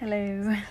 Hello.